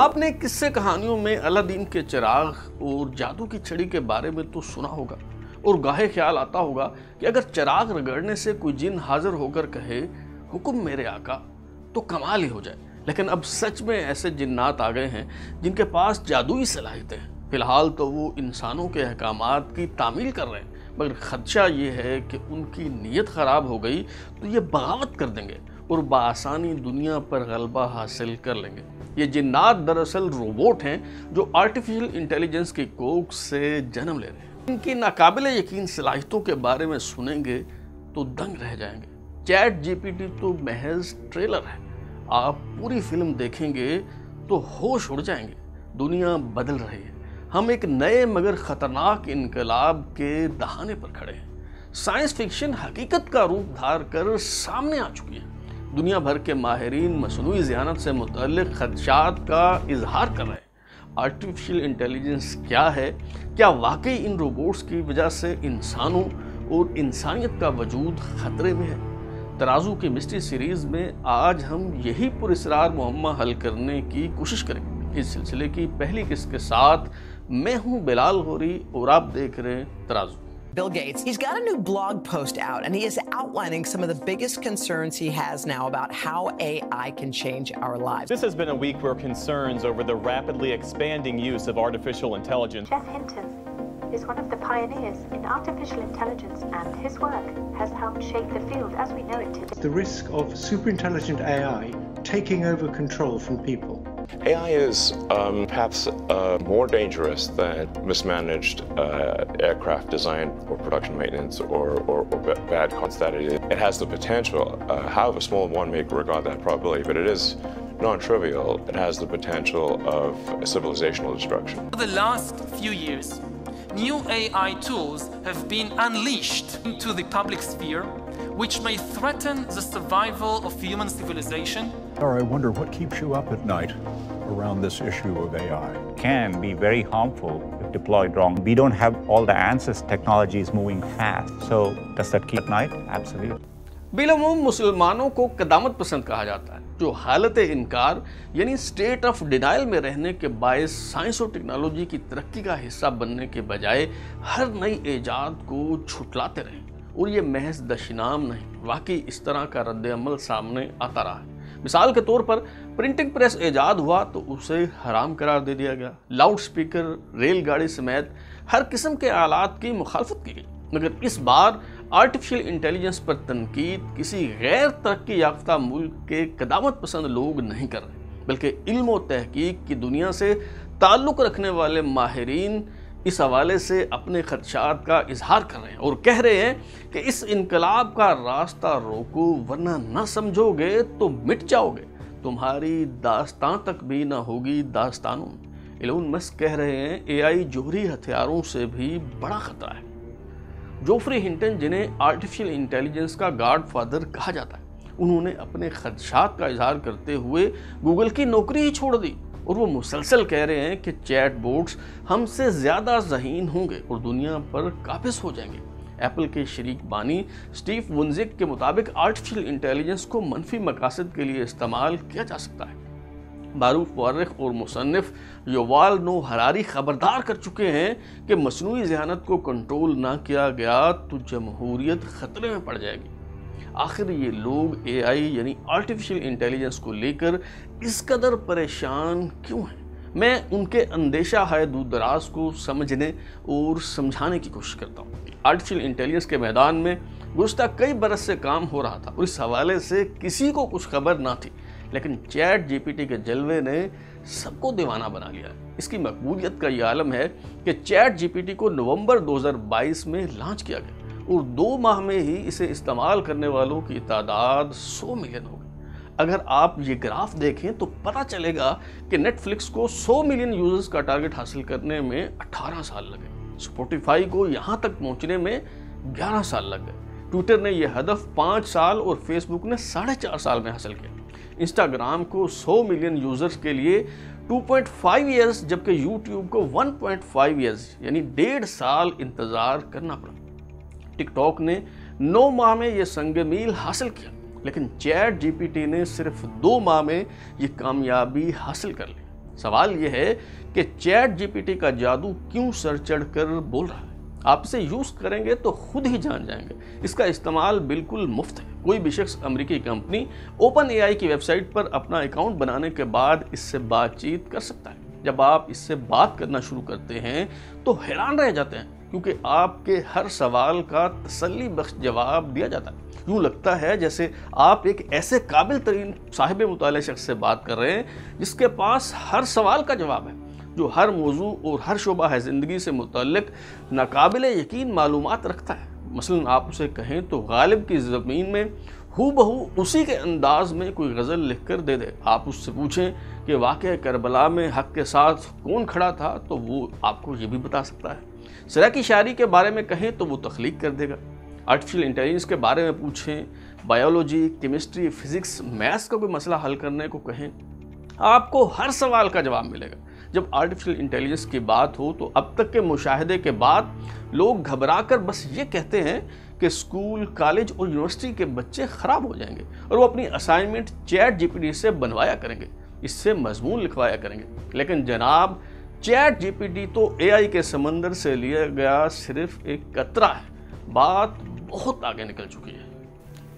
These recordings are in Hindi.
आपने किस्से कहानियों में अलादीन के चिराग और जादू की छड़ी के बारे में तो सुना होगा, और गाहे ख्याल आता होगा कि अगर चिराग रगड़ने से कोई जिन हाजिर होकर कहे, हुक्म मेरे आका तो कमाल ही हो जाए। लेकिन अब सच में ऐसे जिन्नात आ गए हैं, जिनके पास जादुई सलाहियतें हैं। फ़िलहाल तो वो इंसानों के अहकाम की तामील कर रहे हैं, मगर खदशा ये है कि उनकी नीयत ख़राब हो गई तो ये बगावत कर देंगे और बसानी दुनिया पर गलबा हासिल कर लेंगे। ये जिन्नात दरअसल रोबोट हैं जो आर्टिफिशियल इंटेलिजेंस की कोख से जन्म ले रहे हैं। इनकी नाकाबिल यकीन सलाहितों के बारे में सुनेंगे तो दंग रह जाएँगे। चैट जीपीटी तो महज ट्रेलर है। आप पूरी फ़िल्म देखेंगे तो होश उड़ जाएँगे। दुनिया बदल रही है। हम एक नए मगर ख़तरनाक इनकलाब के दहाने पर खड़े हैं। साइंस फिक्शन हकीकत का रूप धार कर सामने आ चुकी है। दुनिया भर के माहरीन मसनू जहानत से मुतल खदशात का इजहार कर रहे हैं। आर्टिफिशियल इंटेलिजेंस क्या है? क्या वाकई इन रोबोट्स की वजह से इंसानों और इंसानियत का वजूद ख़तरे में है? तराजू की मिस्ट्री सीरीज़ में आज हम यही पुरस्कार मुहम्मा हल करने की कोशिश करेंगे। इस सिलसिले की पहली किस्त के साथ मैं हूँ बिलाल गोरी और आप देख रहे हैं तराजू। Bill Gates. He's got a new blog post out and he is outlining some of the biggest concerns he has now about how AI can change our lives. This has been a week where concerns over the rapidly expanding use of artificial intelligence. Jeff Hinton is one of the pioneers in artificial intelligence and his work has helped shape the field as we know it today. The risk of superintelligent AI taking over control from people. AI is um, perhaps uh, more dangerous than mismanaged uh, aircraft design or production maintenance or, or, or bad constantly. It has the potential, uh, however small one may regard that probability, but it is non-trivial. It has the potential of civilizational destruction. For the last few years, new AI tools have been unleashed into the public sphere which may threaten the survival of human civilization. I wonder what keeps you up at night around this issue of AI. Can be very harmful if deployed wrong. We don't have all the answers. Technology is moving fast. So does that keep at night? Absolutely. बिलमूम मुसलमानों को कदामत पसंद कहा जाता है जो हालत इनकार यानी स्टेट ऑफ डिनाइल में रहने के बायस साइंस और टेक्नोलॉजी की तरक्की का हिस्सा बनने के बजाय हर नई ईजाद को छुटलाते रहे और ये महज दशनाम नहीं, वाकई इस तरह का रद्द अमल सामने आता रहा है। मिसाल के तौर पर प्रिंटिंग प्रेस ईजाद हुआ तो उसे हराम करार दे दिया गया। लाउड स्पीकर रेलगाड़ी समेत हर किस्म के आलात की मुखालफत की गई। मगर इस बार आर्टिफिशियल इंटेलिजेंस पर तनकीद किसी गैर तरक्की याफ्ता मुल्क के कदामत पसंद लोग नहीं कर रहे, बल्कि इल्म तहकीक की दुनिया से ताल्लुक़ रखने वाले माहरीन इस हवाले से अपने खदशात का इजहार कर रहे हैं और कह रहे हैं कि इस इनकलाब का रास्ता रोको, वरना न समझोगे तो मिट जाओगे। तुम्हारी दास्तां तक भी ना होगी दास्तानों। एलोन मस्क कह रहे हैं एआई जोहरी हथियारों से भी बड़ा खतरा है। जोफ्री हिंटन, जिन्हें आर्टिफिशियल इंटेलिजेंस का गार्ड फादर कहा जाता है, उन्होंने अपने खदशात का इजहार करते हुए गूगल की नौकरी ही छोड़ दी। और वो मुसलसल कह रहे हैं कि चैट बोर्ड्स हमसे ज़्यादा जहीन होंगे और दुनिया पर काबिज हो जाएँगे। एप्पल के शरीक बानी स्टीव वुंजिक के मुताबिक आर्टिफिशियल इंटेलिजेंस को मनफी मकासद के लिए इस्तेमाल किया जा सकता है। मारूफ वारख और मुसनफ़ योवाल नो हरारी खबरदार कर चुके हैं कि मसनू जहानत को कंट्रोल ना किया गया तो जमहूरियत ख़तरे में पड़ जाएगी। आखिर ये लोग एआई यानी आर्टिफिशियल इंटेलिजेंस को लेकर इस कदर परेशान क्यों हैं? मैं उनके अंदेशा है दूर दराज को समझने और समझाने की कोशिश करता हूँ। आर्टिफिशियल इंटेलिजेंस के मैदान में गुजशत कई बरस से काम हो रहा था और इस हवाले से किसी को कुछ खबर ना थी। लेकिन चैट जीपीटी के जलवे ने सबको दीवाना बना लिया इसकी मकबूलियत का ये आलम है कि चैट जीपीटी को नवंबर 2022 में लॉन्च किया गया। और दो माह में ही इसे इस्तेमाल करने वालों की तादाद 100 मिलियन हो गई। अगर आप ये ग्राफ देखें तो पता चलेगा कि नेटफ्लिक्स को 100 मिलियन यूज़र्स का टारगेट हासिल करने में 18 साल लगे। स्पोटिफाई को यहाँ तक पहुँचने में 11 साल लग गए। ट्विटर ने यह हदफ पाँच साल और फेसबुक ने साढ़े चार साल में हासिल किया। इंस्टाग्राम को 100 मिलियन यूज़र्स के लिए 2.5 इयर्स जबकि यूट्यूब को 1.5 इयर्स यानी डेढ़ साल इंतज़ार करना पड़ा। टिकटॉक ने नौ माह में ये संग मील हासिल किया, लेकिन चैट जीपीटी ने सिर्फ़ दो माह में ये कामयाबी हासिल कर ली। सवाल यह है कि चैट जीपीटी का जादू क्यों सर चढ़ कर बोल रहा है? आप इसे यूज़ करेंगे तो खुद ही जान जाएँगे। इसका इस्तेमाल बिल्कुल मुफ़्त है। कोई भी शख्स अमरीकी कंपनी ओपन एआई की वेबसाइट पर अपना अकाउंट बनाने के बाद इससे बातचीत कर सकता है। जब आप इससे बात करना शुरू करते हैं तो हैरान रह जाते हैं। क्योंकि आपके हर सवाल का तसली बख्श जवाब दिया जाता है। यूँ लगता है जैसे आप एक ऐसे काबिल तरीन साहिब मुताल शख्स से बात कर रहे हैं, जिसके पास हर सवाल का जवाब है, जो हर मौजू और हर शुबा है ज़िंदगी से मुतल नाकबिल यकीन मालूम रखता है। मसलन आप उसे कहें तो गालिब की ज़मीन में हु बहू उसी के अंदाज में कोई गज़ल लिख कर दे दे। आप उससे पूछें कि वाक़ करबला में हक के साथ कौन खड़ा था तो वो आपको ये भी बता सकता है। सरा की शायरी के बारे में कहें तो वो तख्लीक कर देगा। आर्टिफिशियल इंटेलिजेंस के बारे में पूछें बायोलॉजी केमिस्ट्री फिज़िक्स मैथ्स का कोई मसला हल करने को कहें, आपको हर सवाल का जवाब मिलेगा। जब आर्टिफिशियल इंटेलिजेंस की बात हो तो अब तक के मुशाहदे के बाद लोग घबरा कर बस ये कहते हैं कि स्कूल कॉलेज और यूनिवर्सिटी के बच्चे ख़राब हो जाएँगे और वो अपनी असाइनमेंट चैट जीपीटी से बनवाया करेंगे। इससे मजमून लिखवाया करेंगे। लेकिन जनाब चैट जीपीटी तो एआई के समंदर से लिया गया सिर्फ़ एक कतरा है। बात बहुत आगे निकल चुकी है।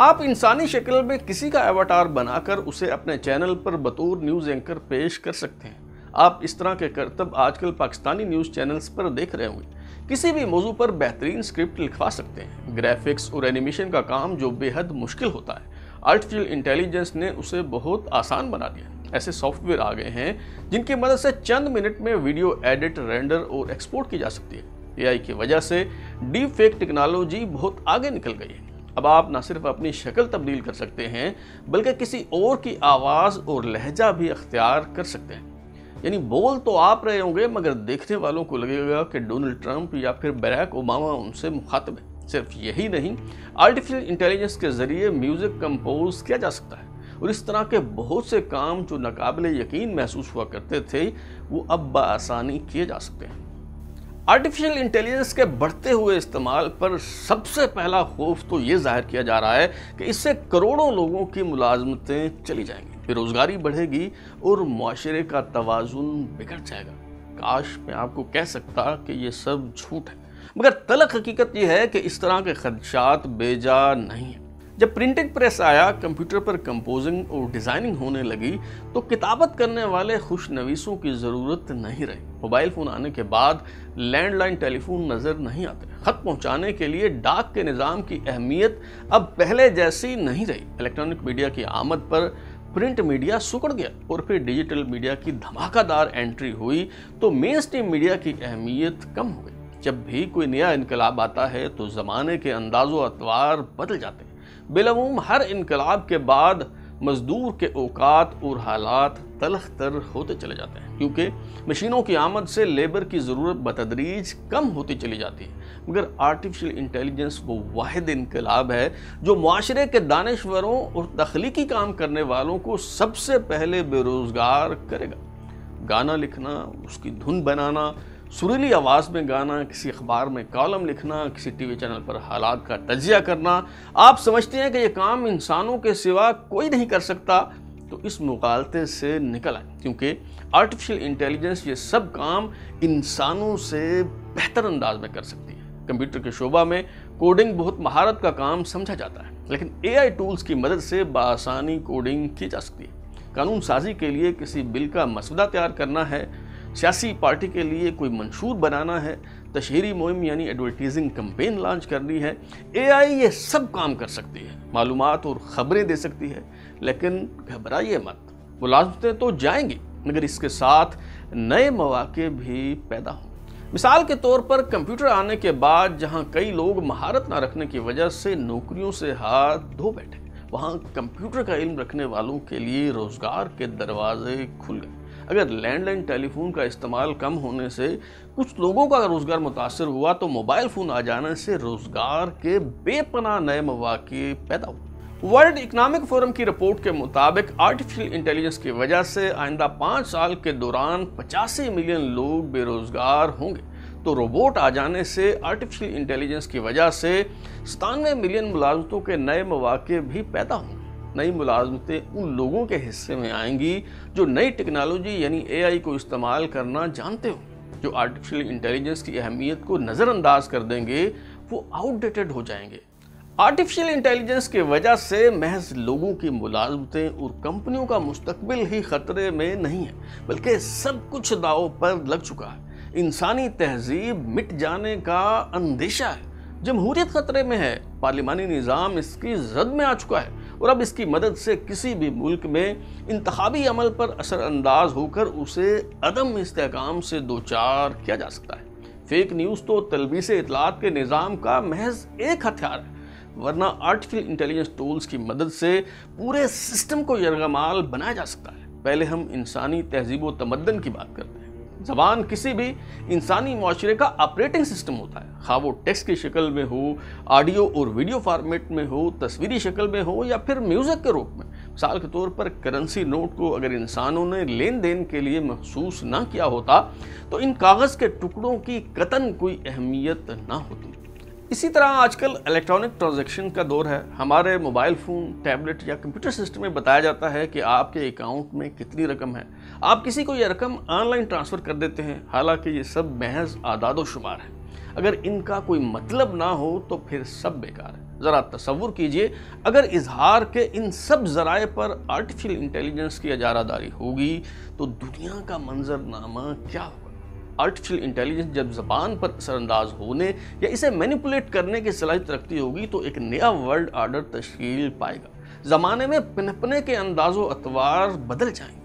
आप इंसानी शक्ल में किसी का एवाटार बनाकर उसे अपने चैनल पर बतौर न्यूज़ एंकर पेश कर सकते हैं। आप इस तरह के करतब आजकल पाकिस्तानी न्यूज़ चैनल्स पर देख रहे होंगे। किसी भी मौजू पर बेहतरीन स्क्रिप्ट लिखवा सकते हैं। ग्राफिक्स और एनिमेशन का काम जो बेहद मुश्किल होता है। आर्टिफिशियल इंटेलिजेंस ने उसे बहुत आसान बना दिया ऐसे सॉफ्टवेयर आ गए हैं जिनकी मदद से चंद मिनट में वीडियो एडिट, रेंडर और एक्सपोर्ट की जा सकती है। एआई की वजह से डीप फेक टेक्नोलॉजी बहुत आगे निकल गई है। अब आप ना सिर्फ़ अपनी शक्ल तब्दील कर सकते हैं, बल्कि किसी और की आवाज़ और लहजा भी अख्तियार कर सकते हैं। यानी बोल तो आप रहे होंगे, मगर देखने वालों को लगेगा कि डोनाल्ड ट्रंप या फिर बैराक ओबामा उनसे मुखातब है। सिर्फ़ यही नहीं, आर्टिफिशियल इंटेलिजेंस के ज़रिए म्यूज़िक कंपोज किया जा सकता है। और इस तरह के बहुत से काम जो नाकबिल यकीन महसूस हुआ करते थे, वो अब बसानी किए जा सकते हैं। आर्टिफिशियल इंटेलिजेंस के बढ़ते हुए इस्तेमाल पर सबसे पहला खौफ तो ये ज़ाहिर किया जा रहा है कि इससे करोड़ों लोगों की मुलाजमतें चली जाएँगी। बेरोज़गारी बढ़ेगी और माशरे का तोज़ुन बिगड़ जाएगा। काश मैं आपको कह सकता कि ये सब झूठ है। मगर तलक हकीकत यह है कि इस तरह के खदशात बेजा नहीं है। जब प्रिंटिंग प्रेस आया कंप्यूटर पर कंपोजिंग और डिज़ाइनिंग होने लगी तो किताबत करने वाले खुश नवीसों की ज़रूरत नहीं रही। मोबाइल फ़ोन आने के बाद लैंडलाइन टेलीफोन नज़र नहीं आते। ख़त पहुँचाने के लिए डाक के निज़ाम की अहमियत अब पहले जैसी नहीं रही। इलेक्ट्रॉनिक मीडिया की आमद पर प्रिंट मीडिया सुकड़ गया और फिर डिजिटल मीडिया की धमाकादार एंट्री हुई तो मेन स्ट्रीम मीडिया की अहमियत कम हो गई। जब भी कोई नया इनकलाब आता है तो ज़माने के अंदाज़ो अतवार बदल जाते बिलमूम हर इनकलाब के बाद मजदूर के औकात और हालात तलख तर होते चले जाते हैं, क्योंकि मशीनों की आमद से लेबर की ज़रूरत बतदरीज कम होती चली जाती है। मगर आर्टिफिशियल इंटेलिजेंस वो वाद इनकलाब है, जो माशरे के दानश्वरों और तख्लीकी काम करने वालों को सबसे पहले बेरोज़गार करेगा। गाना लिखना, उसकी धुन बनाना सुरीली आवाज़ में गाना, किसी अखबार में कॉलम लिखना, किसी टीवी चैनल पर हालात का तजिया करना, आप समझते हैं कि ये काम इंसानों के सिवा कोई नहीं कर सकता तो इस मुकालते से निकल आए। क्योंकि आर्टिफिशियल इंटेलिजेंस ये सब काम इंसानों से बेहतर अंदाज में कर सकती है। कंप्यूटर के शोबा में कोडिंग बहुत महारत का काम समझा जाता है, लेकिन एआई टूल्स की मदद से बासानी कोडिंग की जा सकती है। कानून साजी के लिए किसी बिल का मसवदा तैयार करना है सियासी पार्टी के लिए कोई मंशूर बनाना है? तशहरी मुहिम यानी एडवर्टीजिंग कंपेन लॉन्च करनी है। एआई ये सब काम कर सकती है मालूम और ख़बरें दे सकती है, लेकिन घबराइए मत। मुलाजमतें तो जाएँगी, मगर इसके साथ नए मौाक़े भी पैदा हों। मिसाल के तौर पर कंप्यूटर आने के बाद जहाँ कई लोग महारत ना रखने की वजह से नौकरियों से हाथ धो बैठे, वहाँ कंप्यूटर का इल्म रखने वालों के लिए रोज़गार के दरवाजे खुल गए। अगर लैंडलाइन टेलीफोन का इस्तेमाल कम होने से कुछ लोगों का रोज़गार मुतासर हुआ तो मोबाइल फ़ोन आ जाने से रोज़गार के बेपना नए मौाक़े पैदा हुए। वर्ल्ड इकोनॉमिक फोरम की रिपोर्ट के मुताबिक आर्टिफिशियल इंटेलिजेंस की वजह से आइंदा पाँच साल के दौरान पचासी मिलियन लोग बेरोज़गार होंगे। तो रोबोट आ जाने से आर्टिफिशियल इंटेलिजेंस की वजह से सतानवे मिलियन मुलाजमतों के नए मौाक़े भी पैदा होंगे। नई मुलाजमतें उन लोगों के हिस्से में आएँगी जो नई टेक्नोलॉजी यानी एआई को इस्तेमाल करना जानते हो, जो आर्टिफिशियल इंटेलिजेंस की अहमियत को नज़रअंदाज कर देंगे, वो आउटडेटेड हो जाएँगे। आर्टिफिशियल इंटेलिजेंस की वजह से महज लोगों की मुलाजमतें और कंपनियों का मुस्तकबिल ही खतरे में नहीं है, बल्कि सब कुछ दाव पर लग चुका है। इंसानी तहजीब मिट जाने का अंदेशा है। जमहूरियत खतरे में है। पार्लिमानी निज़ाम इसकी जद में आ चुका है। और अब इसकी मदद से किसी भी मुल्क में इंतबी अमल पर असरअंदाज होकर उसे अदम इसकाम से दो चार किया जा सकता है। फेक न्यूज़ तो तलबीस इतलात के निज़ाम का महज एक हथियार है, वरना आर्टिफिशियल इंटेलिजेंस टूल्स की मदद से पूरे सिस्टम को यरगमाल बनाया जा सकता है। पहले हम इंसानी तहजीब व तमदन की बात करते हैं। जबान किसी भी इंसानी माशरे का ऑपरेटिंग सिस्टम होता है। खा वो टेक्स्ट की शक्ल में हो ऑडियो और वीडियो फॉर्मेट में हो, तस्वीरी शक्ल में हो या फिर म्यूज़िक के रूप में। मिसाल के तौर पर करेंसी नोट को अगर इंसानों ने लेन देन के लिए महसूस ना किया होता तो इन कागज़ के टुकड़ों की कतन कोई अहमियत ना होती। इसी तरह आजकल इलेक्ट्रॉनिक ट्रांजैक्शन का दौर है। हमारे मोबाइल फ़ोन टैबलेट या कंप्यूटर सिस्टम में बताया जाता है कि आपके अकाउंट में कितनी रकम है। आप किसी को यह रकम ऑनलाइन ट्रांसफ़र कर देते हैं। हालाँकि ये सब महज आदाद शुमार है। अगर इनका कोई मतलब ना हो तो फिर सब बेकार है। ज़रा तस्वुर कीजिए, अगर इजहार के इन सब ज़राए पर आर्टिफिशियल इंटेलिजेंस की अजारादारी होगी तो दुनिया का मंजरनामा क्या होगा? आर्टिफिशियल इंटेलिजेंस जब जबान पर असरअंदाज होने या इसे मैनिपुलेट करने की सलाहियत रखती होगी तो एक नया वर्ल्ड आर्डर तश्कील पाएगा। ज़माने में पनपने के अंदाजो अतवार बदल जाएँगे।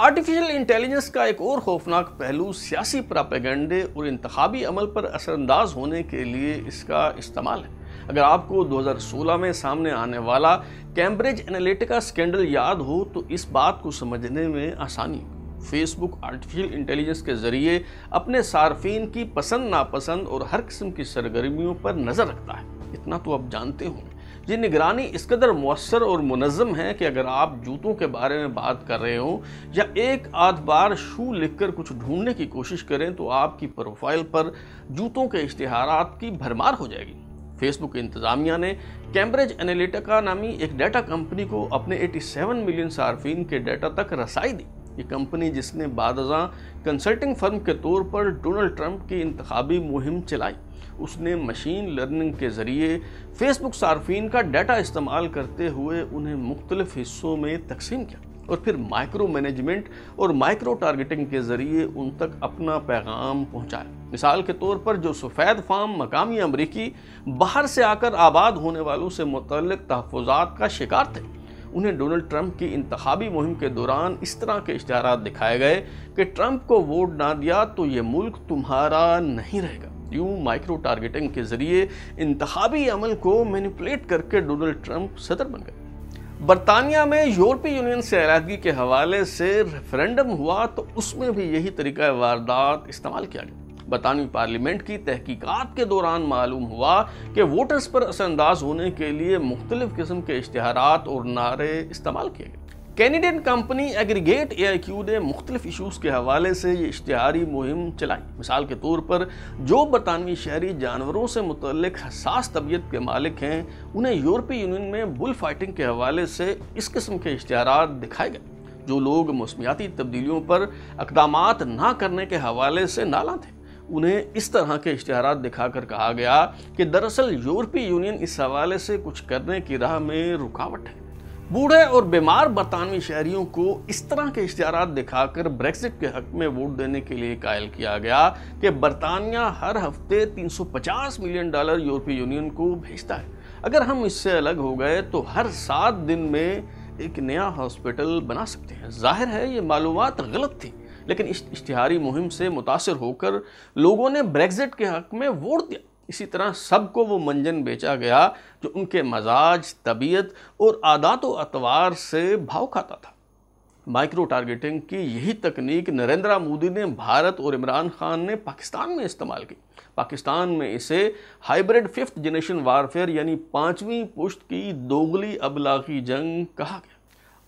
आर्टिफिशियल इंटेलिजेंस का एक और खौफनाक पहलू सियासी प्रापेगंडे और इंतबी अमल पर असरअंदाज होने के लिए इसका इस्तेमाल है। अगर आपको 2016 में सामने आने वाला कैम्ब्रिज एनालिटिका स्कैंडल याद हो तो इस बात को समझने में आसानी होगी। फेसबुक आर्टिफिशियल इंटेलिजेंस के ज़रिए अपने सार्फिन की पसंद नापसंद और हर किस्म की सरगर्मियों पर नज़र रखता है। इतना तो आप जानते होंगे। ये निगरानी इस कदर मौसर और मुनज़म है कि अगर आप जूतों के बारे में बात कर रहे हो या एक आध बार शू लिखकर कुछ ढूँढने की कोशिश करें तो आपकी प्रोफ़ाइल पर जूतों के इश्तहार की भरमार हो जाएगी। फेसबुक इंतजामिया ने कैम्ब्रिज एनालिटिका नामी एक डाटा कंपनी को अपने 87 मिलियन सार्फिन के डाटा तक रसाई दी। ये कंपनी जिसने बादजा कंसल्टिंग फर्म के तौर पर डोनाल्ड ट्रंप की इंतबी मुहिम चलाई। उसने मशीन लर्निंग के ज़रिए फेसबुक सार्फिन का डाटा इस्तेमाल करते हुए उन्हें मुख्तलिफ़ हिस्सों में तकसीम किया और फिर माइक्रो मैनेजमेंट और माइक्रो टारगेटिंग के ज़रिए उन तक अपना पैगाम पहुँचाया। मिसाल के तौर पर जो सफ़ेद फार्म मकामी अमरीकी बाहर से आकर आबाद होने वालों से मुतल तहफ़ात का शिकार थे। उन्हें डोनाल्ड ट्रंप की इंतबी मुहिम के दौरान इस तरह के इश्तहार दिखाए गए कि ट्रंप को वोट ना दिया तो ये मुल्क तुम्हारा नहीं रहेगा। यूँ माइक्रो टारगेटिंग के ज़रिए इंतबी अमल को मैनिपुलेट करके डोनाल्ड ट्रंप सदर बन गए। बरतानिया में यूरोपीय यूनियन से अलहदगी के हवाले से रेफरेंडम हुआ तो उसमें भी यही तरीका वारदात इस्तेमाल किया गया। बरतानवी पार्लियामेंट की तहकीकात के दौरान मालूम हुआ कि वोटर्स पर असरअंदाज होने के लिए मुख्तलिफ़ किस्म के इश्तहार और नारे इस्तेमाल किए गए। Canadian company Aggregate A I Q ने मुख्तलिफ़ इशूज़ के हवाले से ये इश्तहारी मुहिम चलाई। मिसाल के तौर पर, जो बरतानवी शहरी जानवरों से मुतल हसास तबीयत के मालिक हैं, उन्हें यूरोपीय यूनियन में बुल फाइटिंग के हवाले से इस किस्म के इश्तहार दिखाए गए, जो लोग मौसमियाती तब्दीलियों पर इकदाम ना करने के हवाले से नाला थे। उन्हें इस तरह के इश्तहार दिखाकर कहा गया कि दरअसल यूरोपीय यूनियन इस हवाले से कुछ करने की राह में रुकावट है। बूढ़े और बीमार बरतानवी शहरियों को इस तरह के इश्तहार दिखाकर ब्रेक्सिट के हक में वोट देने के लिए कायल किया गया कि बरतानिया हर हफ़्ते 350 मिलियन डॉलर यूरोपीय यूनियन को भेजता है। अगर हम इससे अलग हो गए तो हर सात दिन में एक नया हॉस्पिटल बना सकते हैं। ज़ाहिर है, ये मालूम गलत थी। लेकिन इस इश्तिहारी मुहिम से मुतासर होकर लोगों ने ब्रेग्जिट के हक में वोट दिया। इसी तरह सबको वो मंजन बेचा गया जो उनके मजाज, तबीयत और आदात अतवार से भाव खाता था। माइक्रो टारगेटिंग की यही तकनीक नरेंद्र मोदी ने भारत और इमरान खान ने पाकिस्तान में इस्तेमाल की। पाकिस्तान में इसे हाइब्रिड फिफ्थ जनरेशन वारफेयर यानी पाँचवीं पुश्त की दोगली अबलागी जंग कहा गया।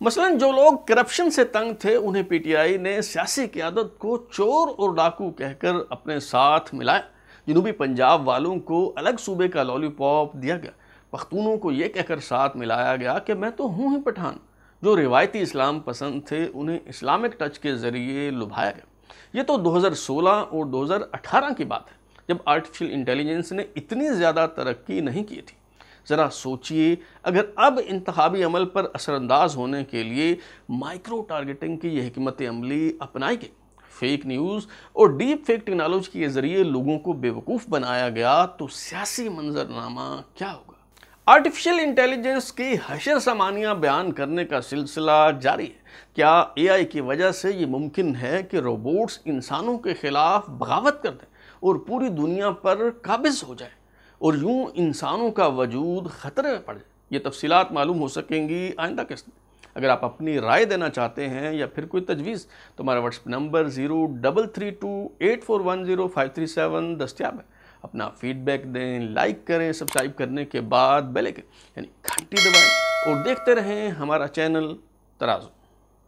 मसलन, जो लोग करप्शन से तंग थे, उन्हें पीटीआई ने सियासी क्यादत को चोर और डाकू कहकर अपने साथ मिलाया। जनूबी पंजाब वालों को अलग सूबे का लॉलीपॉप दिया गया। पख्तूनों को ये कहकर साथ मिलाया गया कि मैं तो हूँ ही पठान। जो रिवायती इस्लाम पसंद थे, उन्हें इस्लामिक टच के ज़रिए लुभाया गया। ये तो 2016 और 2018 की बात है, जब आर्टिफिशियल इंटेलिजेंस ने इतनी ज़्यादा तरक्की नहीं की थी। ज़रा सोचिए, अगर अब इंतबी अमल पर असरअंदाज होने के लिए माइक्रो टारगेटिंग की यह हमत अमली अपनाई गई फेक न्यूज़ और डीप फेक टेक्नोलॉजी के ज़रिए लोगों को बेवकूफ़ बनाया गया तो सियासी मंजरनामा क्या होगा? आर्टिफिशियल इंटेलिजेंस की हशर सामानियाँ बयान करने का सिलसिला जारी है। क्या एआई की वजह से ये मुमकिन है कि रोबोट्स इंसानों के खिलाफ बगावत कर दें और पूरी दुनिया पर काबिज हो जाए? और यूँ इंसानों का वजूद ख़तरे में पड़े ये तफसीत मालूम हो सकेंगी आइंदा किस्त अगर आप अपनी राय देना चाहते हैं या फिर कोई तजवीज़ तो हमारा WhatsApp number zero double three two eight four one zero five three seven दस्तियाब है। अपना फीडबैक दें लाइक करें सब्सक्राइब करने के बाद बेल यानी घंटी दबाएँ और देखते रहें हमारा चैनल तराजू।